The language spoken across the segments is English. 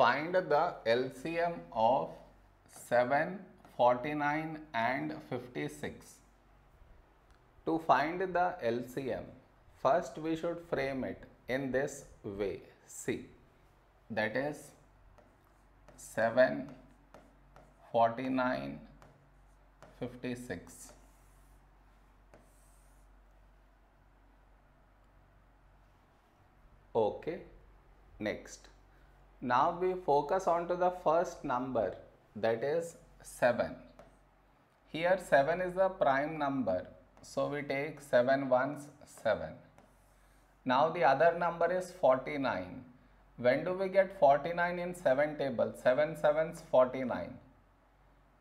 Find the LCM of 7, 49 and 56. To find the LCM, first we should frame it in this way. See, that is 7, 49, 56. Okay, next. Now we focus on to the first number that is 7. Here 7 is the prime number. So we take 7 ones 7. Now the other number is 49. When do we get 49 in 7 table? 7 sevens 49.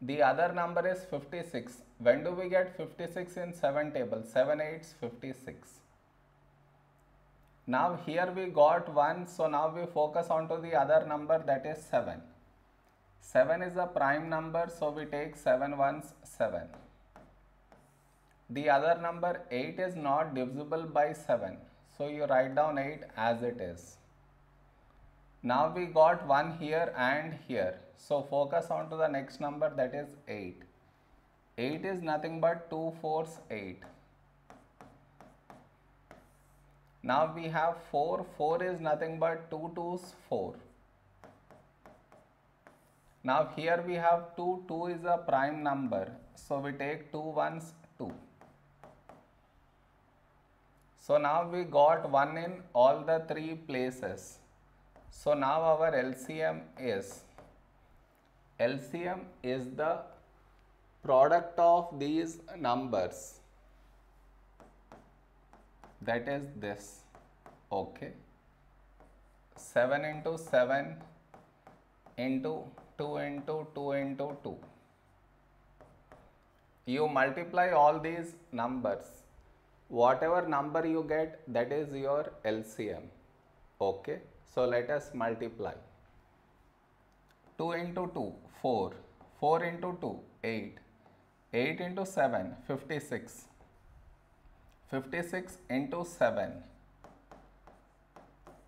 The other number is 56. When do we get 56 in 7 table? 7 eights 56. Now here we got 1, so now we focus on to the other number that is 7. 7 is a prime number, so we take 7 ones 7. The other number 8 is not divisible by 7, so you write down 8 as it is. Now we got 1 here and here, so focus on to the next number that is 8. 8 is nothing but 2 fours 8. Now we have 4, 4 is nothing but 2 twos 4. Now here we have 2, 2 is a prime number, so we take 2 ones 2. So now we got 1 in all the three places. So now our LCM is, LCM is the product of these numbers that is this. Okay. 7 into 7 into 2 into 2 into 2 you multiply all these numbers. Whatever number you get that is your LCM okay. So let us multiply. 2 into 2 4 4 into 2 8 8 into 7 56 56 into 7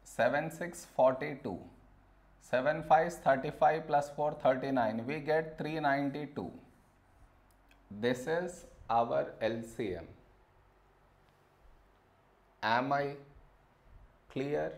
7 6 42 7 5 35 plus 4 39 we get 392 this is our LCM am I clear